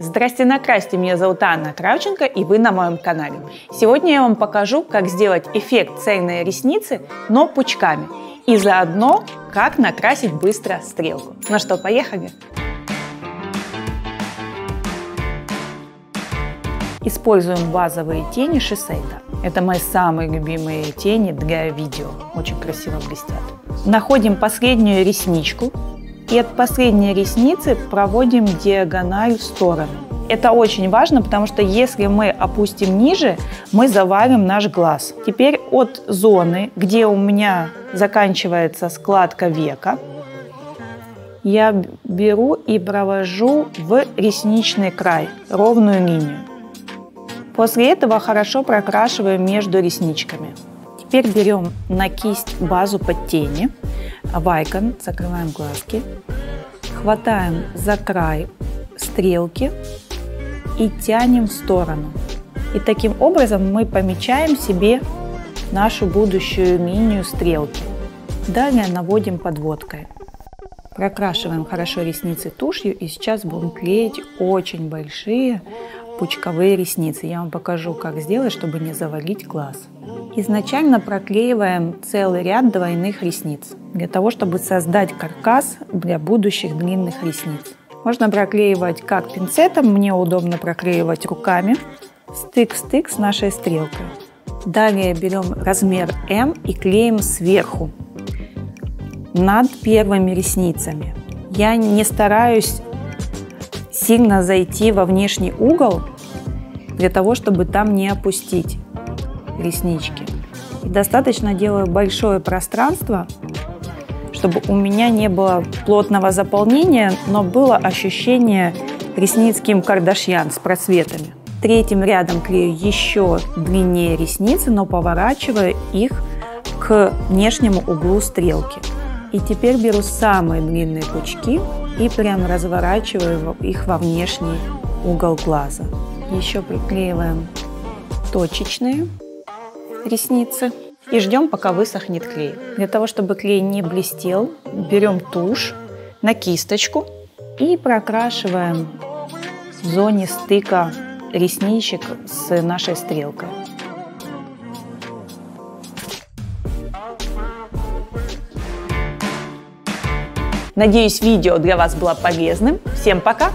Здрасте, накрасьте! Меня зовут Анна Кравченко, и вы на моем канале. Сегодня я вам покажу, как сделать эффект цельной ресницы, но пучками. И заодно, как накрасить быстро стрелку. Ну что, поехали? Используем базовые тени Шисейда. Это мои самые любимые тени для видео. Очень красиво блестят. Находим последнюю ресничку, и от последней ресницы проводим диагональ в сторону. Это очень важно, потому что если мы опустим ниже, мы завалим наш глаз. Теперь от зоны, где у меня заканчивается складка века, я беру и провожу в ресничный край, ровную линию. После этого хорошо прокрашиваю между ресничками. Теперь берем на кисть базу под тени, вайкон, закрываем глазки, хватаем за край стрелки и тянем в сторону. И таким образом мы помечаем себе нашу будущую линию стрелки. Далее наводим подводкой. Прокрашиваем хорошо ресницы тушью и сейчас будем клеить очень большие пучковые ресницы. Я вам покажу, как сделать, чтобы не завалить глаз. Изначально проклеиваем целый ряд двойных ресниц, для того, чтобы создать каркас для будущих длинных ресниц. Можно проклеивать как пинцетом, мне удобно проклеивать руками, стык в стык с нашей стрелкой. Далее берем размер М и клеим сверху, над первыми ресницами. Я не стараюсь сильно зайти во внешний угол, для того, чтобы там не опустить реснички. И достаточно делаю большое пространство, чтобы у меня не было плотного заполнения, но было ощущение ресниц Ким Кардашьян с просветами. Третьим рядом клею еще длиннее ресницы, но поворачиваю их к внешнему углу стрелки. И теперь беру самые длинные пучки и прям разворачиваю их во внешний угол глаза. Еще приклеиваем точечные ресницы и ждем, пока высохнет клей. Для того, чтобы клей не блестел, берем тушь на кисточку и прокрашиваем в зоне стыка ресничек с нашей стрелкой. Надеюсь, видео для вас было полезным. Всем пока!